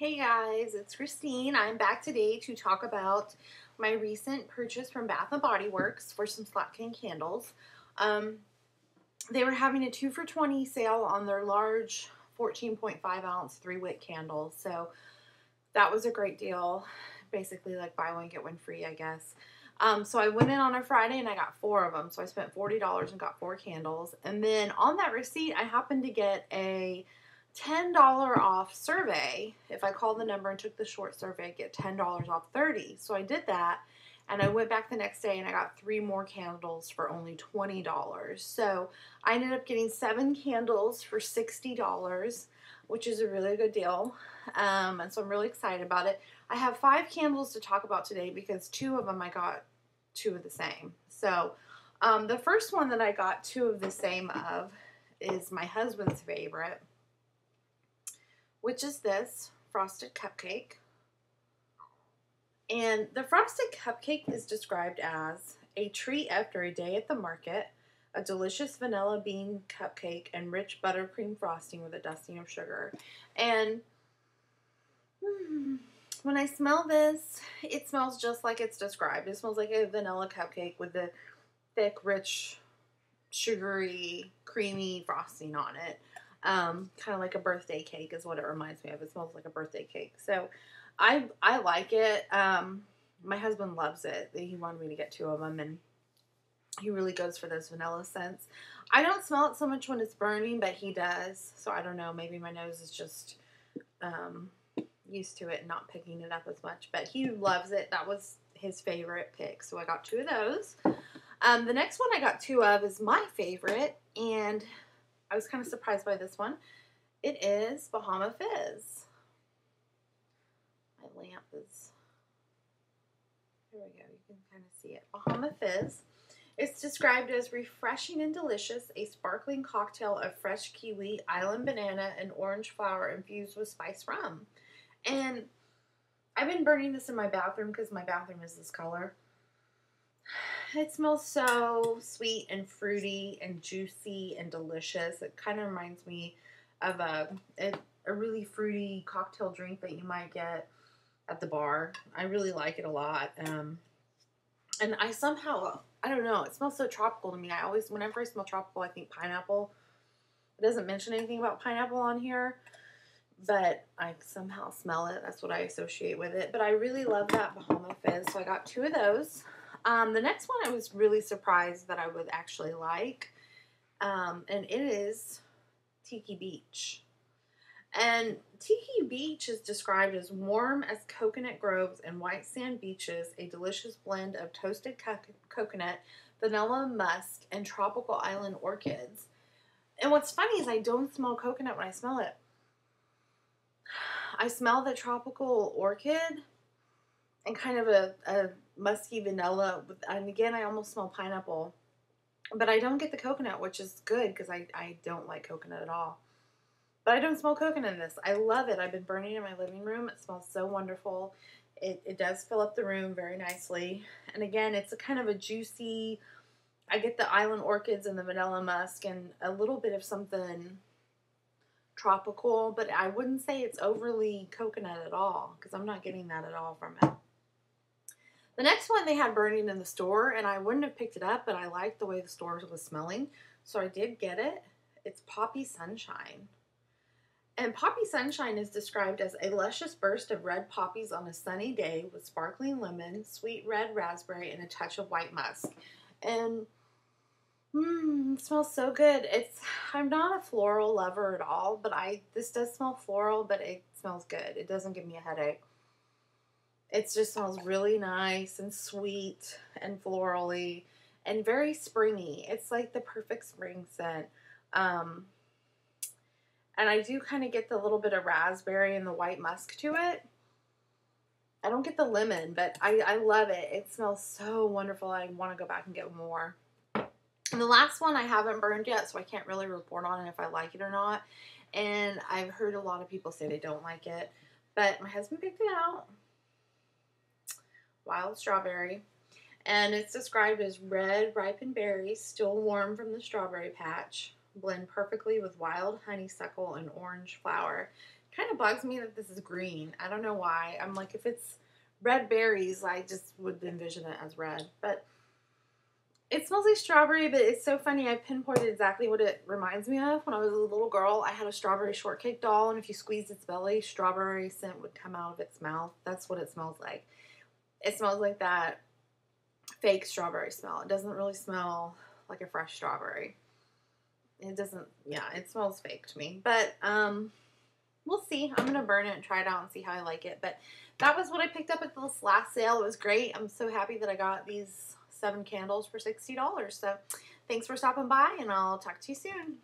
Hey guys, it's Christine. I'm back today to talk about my recent purchase from Bath & Body Works for some Slatkin candles. Um, they were having a 2 for 20 sale on their large 14.5 ounce 3 wick candles. So that was a great deal. Basically like buy one get one free I guess. Um, so I went in on a Friday and I got four of them. So I spent $40 and got four candles. And then on that receipt I happened to get a $10 off survey. If I called the number and took the short survey, I'd get $10 off 30. So I did that and I went back the next day and I got three more candles for only $20. So I ended up getting seven candles for $60, which is a really good deal. Um, and so I'm really excited about it. I have five candles to talk about today because two of them I got two of the same. So um, the first one that I got two of the same of is my husband's favorite which is this frosted cupcake. And the frosted cupcake is described as a treat after a day at the market, a delicious vanilla bean cupcake, and rich buttercream frosting with a dusting of sugar. And hmm, when I smell this, it smells just like it's described. It smells like a vanilla cupcake with the thick, rich, sugary, creamy frosting on it. Um, kind of like a birthday cake is what it reminds me of. It smells like a birthday cake. So I I like it. Um, my husband loves it. He wanted me to get two of them, and he really goes for those vanilla scents. I don't smell it so much when it's burning, but he does. So I don't know. Maybe my nose is just um, used to it and not picking it up as much. But he loves it. That was his favorite pick. So I got two of those. Um, the next one I got two of is my favorite, and I was kind of surprised by this one. It is Bahama Fizz. My lamp is, there we go, you can kind of see it. Bahama Fizz. It's described as refreshing and delicious, a sparkling cocktail of fresh kiwi, island banana, and orange flower infused with spice rum. And I've been burning this in my bathroom because my bathroom is this color. It smells so sweet and fruity and juicy and delicious. It kind of reminds me of a, a, a really fruity cocktail drink that you might get at the bar. I really like it a lot. Um, and I somehow, I don't know, it smells so tropical to me. I always, whenever I smell tropical, I think pineapple. It doesn't mention anything about pineapple on here, but I somehow smell it. That's what I associate with it. But I really love that Bahama Fizz, so I got two of those. Um, the next one I was really surprised that I would actually like, um, and it is Tiki Beach. And Tiki Beach is described as warm as coconut groves and white sand beaches, a delicious blend of toasted co coconut, vanilla musk, and tropical island orchids. And what's funny is I don't smell coconut when I smell it. I smell the tropical orchid and kind of a, a musky vanilla. And again, I almost smell pineapple. But I don't get the coconut, which is good because I, I don't like coconut at all. But I don't smell coconut in this. I love it. I've been burning in my living room. It smells so wonderful. It, it does fill up the room very nicely. And again, it's a kind of a juicy, I get the island orchids and the vanilla musk and a little bit of something tropical, but I wouldn't say it's overly coconut at all because I'm not getting that at all from it. The next one they had burning in the store, and I wouldn't have picked it up, but I liked the way the store was smelling, so I did get it. It's Poppy Sunshine. And Poppy Sunshine is described as a luscious burst of red poppies on a sunny day with sparkling lemon, sweet red raspberry, and a touch of white musk. And mmm, smells so good. It's I'm not a floral lover at all, but I this does smell floral, but it smells good. It doesn't give me a headache. It just smells really nice and sweet and florally and very springy. It's like the perfect spring scent. Um, and I do kind of get the little bit of raspberry and the white musk to it. I don't get the lemon, but I, I love it. It smells so wonderful. I want to go back and get more. And the last one I haven't burned yet, so I can't really report on it if I like it or not. And I've heard a lot of people say they don't like it, but my husband picked it out wild strawberry. And it's described as red, ripened berries, still warm from the strawberry patch, blend perfectly with wild honeysuckle and orange flower. Kind of bugs me that this is green. I don't know why. I'm like, if it's red berries, I just would envision it as red. But it smells like strawberry, but it's so funny. I pinpointed exactly what it reminds me of. When I was a little girl, I had a strawberry shortcake doll, and if you squeezed its belly, strawberry scent would come out of its mouth. That's what it smells like. It smells like that fake strawberry smell. It doesn't really smell like a fresh strawberry. It doesn't, yeah, it smells fake to me. But um, we'll see. I'm going to burn it and try it out and see how I like it. But that was what I picked up at this last sale. It was great. I'm so happy that I got these seven candles for $60. So thanks for stopping by, and I'll talk to you soon.